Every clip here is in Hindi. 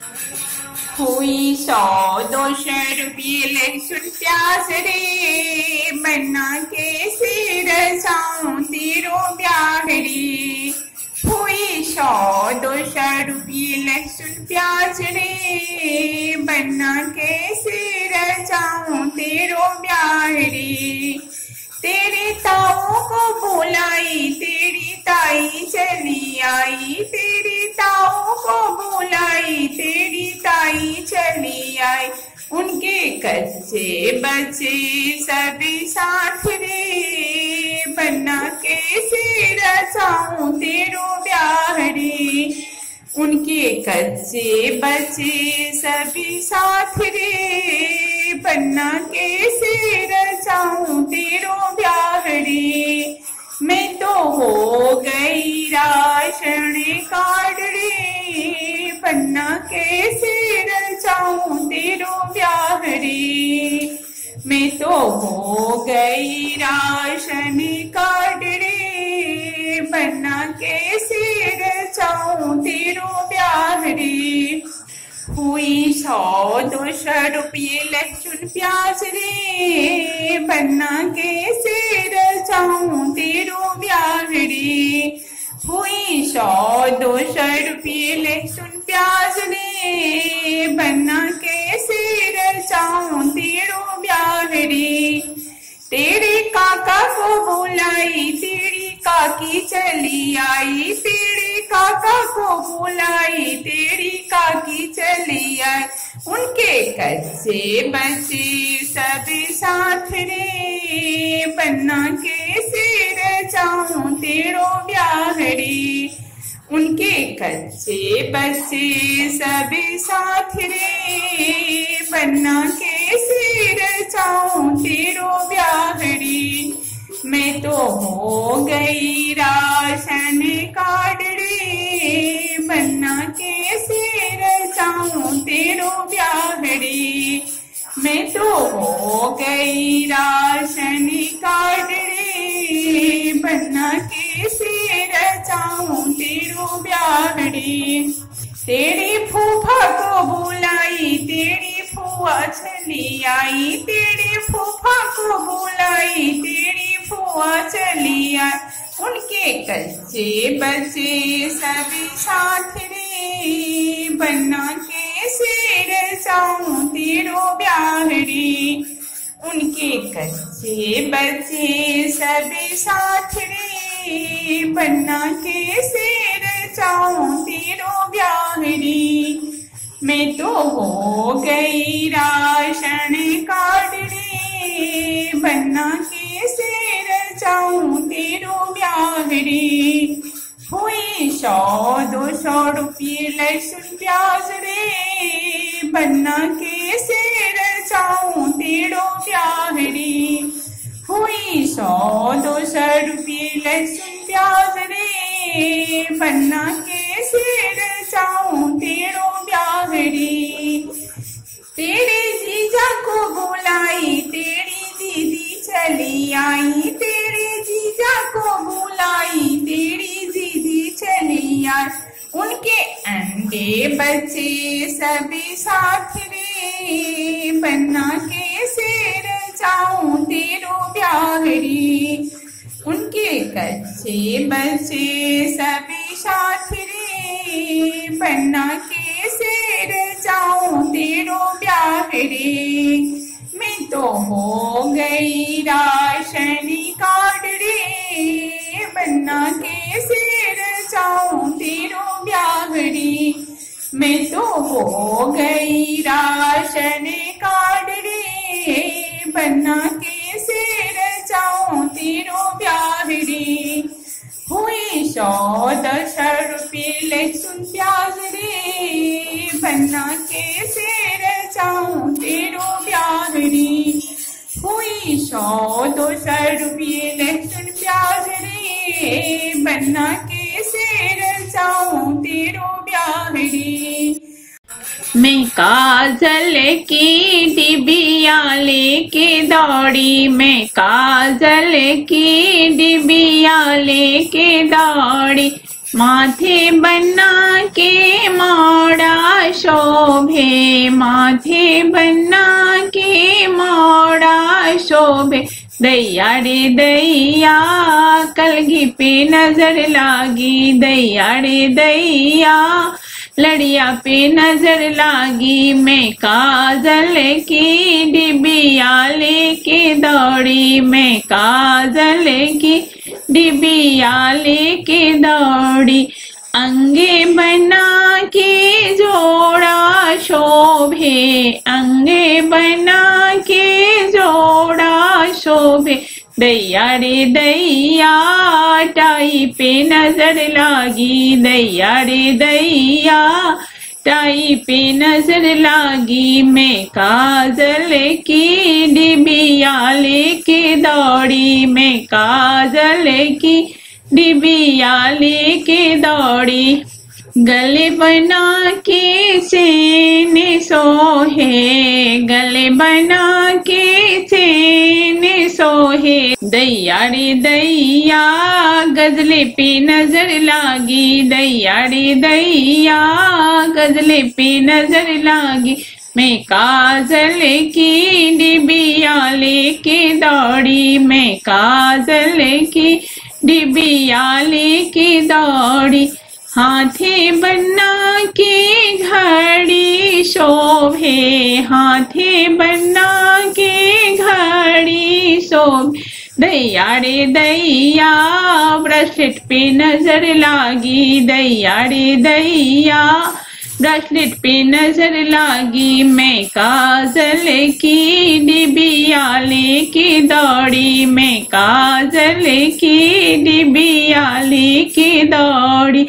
हुई सौ दो सौ रुपये लहसुन प्याज रे। बना के सिर जाऊँ तेरो ब्याहरी हुई सौ दो सौ रुपये लहसुन प्याज रे। बना के सिर जाऊँ तेरो ब्याहरी तेरे कच्चे बच्चे सभी साथ रे बना के सिर रचाऊं तेरो ब्याह उनके कच्चे बच्चे सभी साथ रे बन्ना के सिर रचाऊं तेरो ब्याह मैं तो हो गई राशन कार्ड रे बन्ना के रचाऊं तेरो ब्याह मैं तो हो गई राशन कार्ड रे बन्ना के सिर रचाऊं तेरो ब्याह रे हुई सौ दो सौ रुपये लहसुन प्याज रे। बन्ना के सिर जाऊँ तेरो ब्याह रे हुई सौ दो सौ रुपये लहसुन प्याज रे। बुलाई तेरी काकी चली आई तेरे काका को बुलाई तेरी काकी चली आई। उनके कच्चे बच्चे सब साथ रे बन्ना के सिर जाऊँ तेरो ब्याह रे उनके कच्चे बच्चे सब साथ रे बन्ना के सिर जाऊँ तेरो ब्याह मैं तो हो गई राशन कार्ड रे बन्ना के सिर जाऊँ तेरो ब्याह रे मैं तो हो गई राशन कार्ड रे बन्ना के सिर जाऊँ तेरो ब्याह रे तेरी फूफा को बुलाई, तेरी फुआ चली आई, तेरी फूफा को बुलाई, तेरी फुआ चली आई उनके कच्चे बच्चे सभी साथ रे बन्ना के सिर जाऊँ तेरो ब्याह रे उनके कच्चे बच्चे सभी साथ रे बन्ना के सिर जाऊँ तेरो ब्याह रे मैं तो हो गई राशन कार्ड रे बन्ना के जाऊँ तेरो ब्याह हुई सौ दो सौ रुपये लहसुन प्याज रे। बन्ना के सिर जाऊँ तेरो ब्याह हुई सौ दो सौ रुपये लहसुन प्याज रे। बन्ना के सिर जाऊँ तेरो ब्याह रे तेरे जीजा को बुलाई, तेरी दीदी चली आई, तेरे को बुलाई तेरी दीदी चली आई उनके अंडे बच्चे सभी साथ रे बन्ना के सिर जाऊँ तेरो ब्याह रे उनके कच्चे बच्चे सभी साथ रे बन्ना के सिर जाऊँ तेरो ब्याह रे मैं तो हो गई राशन मैं तो हो गई राशन कार्ड रे। बन्ना के सिर जाऊँ तेरो ब्याह रे। हुई सौ दस रुपये लहसुन प्याज रे। बन्ना के सिर जाऊँ तेरो ब्याह रे। हुई सौ दो सौ रुपये लहसुन प्याज रे। बन्ना मैं काजल की डिबिया लेके दौड़ी, मैं काजल की डिबिया लेके दौड़ी। माथे बना के मोड़ा शोभे, माथे बना के मोड़ा शोभे। दैया रे दैया, कलगी पे नज़र लागी, दैया रे दैया लड़िया पे नज़र लागी, मैं काजल की डिबिया लेके दौड़ी, मैं काजल की डिबिया लेके दौड़ी। अंगे बना के जोड़ा शोभे, अंगे बना के जोड़ा शोभे। दैया रे दैया टाई पे नज़र लागी। दैया रे दैया टाई पे नज़र लागी। मैं काजल की डिबिया लेके दौड़ी। मैं काजल की डिबिया लेके दौड़ी। गले बना के सेने सोहे। गले बना के सेने सोहे दैया गजले पे नज़र लागी। दैया रे दैया गजले पे नज़र लागी। मैं काजल की डिबिया लेके दौड़ी। मैं काजल की डिबिया लेके दौड़ी। हाथे बन्ना के घड़ी शोभे, हाथे बन्ना के घड़ी शोभे। दैया रे दैया ब्रेसलेट पे नज़र लागी दैया रे दैया ब्रेसलेट पे नज़र लागी। मैं काजल की डिबिया लेके दौड़ी, मैं काजल की डिबिया लेके दौड़ी।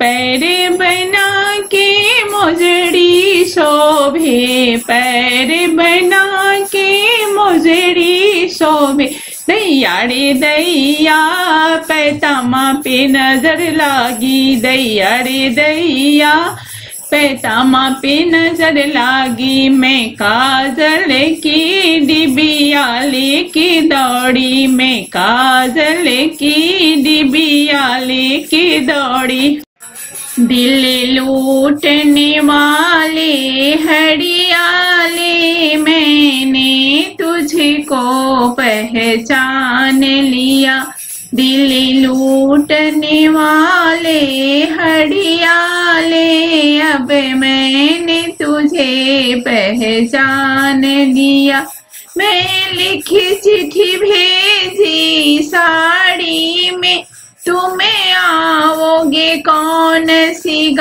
पैर बना के मोजड़ी शोभे, पैर बना के मोजड़ी शोभे। दैया रे दैया पैतामा पे नज़र लागी दैया रे दैया पैतामा पे नज़र लागी। मैं काजल की डिबिया लेके दौड़ी, मैं काजल की डिबिया लेके दौड़ी। दिल लूटने वाले हरियाले मैंने तुझको पहचान लिया। दिल लूटने वाले हरियाले अब मैंने तुझे पहचान लिया। मैं लिखी चिट्ठी भेजी साड़ी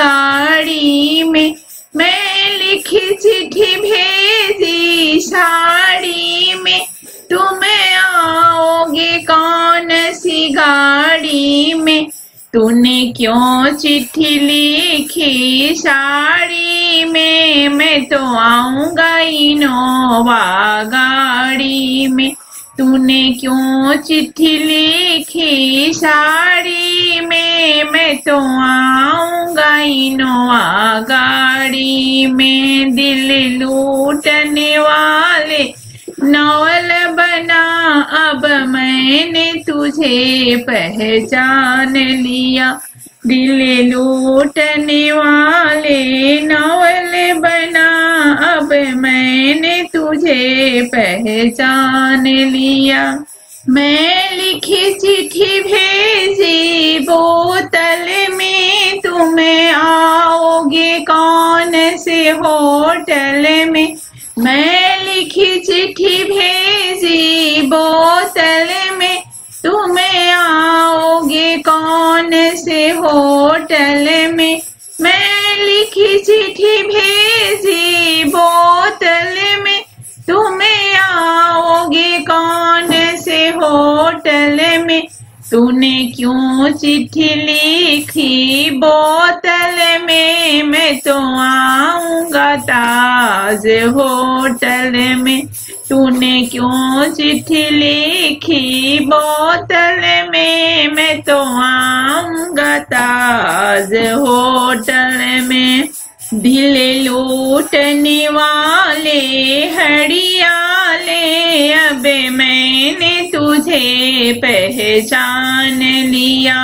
सी गाड़ी में मैं लिखी चिट्ठी भेजी साड़ी में। तुम्हें आओगे कौन सी गाड़ी में? तूने क्यों चिट्ठी लिखी साड़ी में? मैं तो आऊँगा इनोवा गाड़ी में। तूने क्यों चिट्ठी लिखी साड़ी में मैं तो आऊँगा इनोवा गाड़ी में दिल लूटने वाले नवल बना। अब मैंने तुझे पहचान लिया। दिल लूटने वाले नवल बना। अब मैंने तुझे पहचान लिया। मैं लिखी चिट्ठी भेजी बोतल में। तुम्हें आओगे कौन से होटल में? मैं लिखी चिट्ठी भेजी बोतल में। तुम्हें आओगे कौन से होटल तूने क्यों चिट्ठी लिखी? बोतल में मैं तो आऊँगा ताज होटल में। तूने क्यों चिट्ठी लिखी? बोतल में मैं तो आऊँगा ताज होटल में। दिल लूटने वाले हरियाले अब मैंने तुझे पहचान लिया,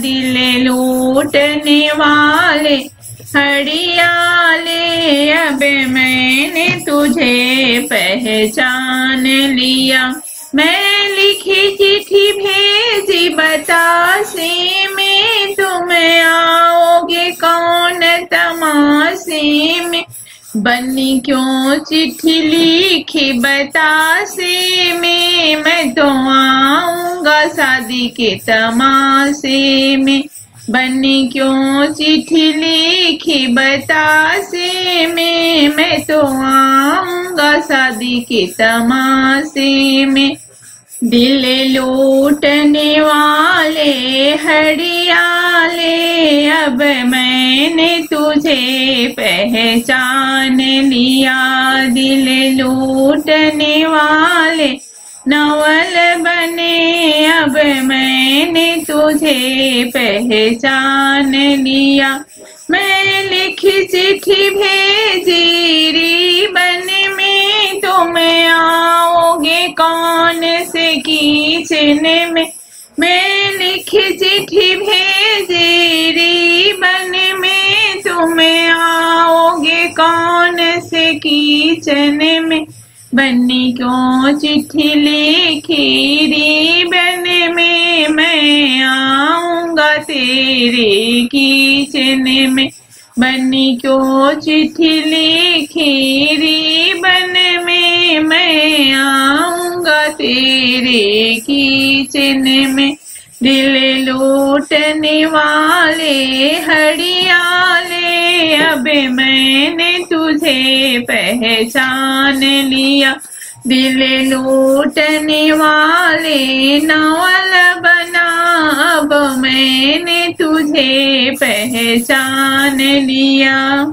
दिल लूटने वाले हरियाले अब मैंने तुझे पहचान लिया। मैं लिखी चिट्ठी भेजी बतासे में बन्नी क्यों चिट्ठी लिखी बतासे में, मैं तो आऊँगा शादी के तमाशे में। बनी क्यों चिट्ठी लिखी बतासे में, मैं तो आऊँगा शादी के तमाशे में। दिल लूटने वाले हरियाले, अब मैंने तुझे पहचान लिया। दिल लूटने वाले नवल बने, अब मैंने तुझे पहचान लिया। मैं लिखी चिट्ठी भेजी, री बन में तुम आओगे कौन से खींचने में मैं लिखी चिट्ठी भेजी री बन में तुम आओगे कौन से खींचने में? बन्नी क्यों चिट्ठी लिखी री बन में? मैं आऊँगा तेरे खींचने में। बनी क्यों चिट्ठी लिखी री बन में? मैं आऊँगा तेरे की खींचने में। दिल लूटने वाले हरियाले अब मैंने तुझे पहचान लिया। दिल लूटने वाले नवल बना, अब मैंने तुझे पहचान लिया।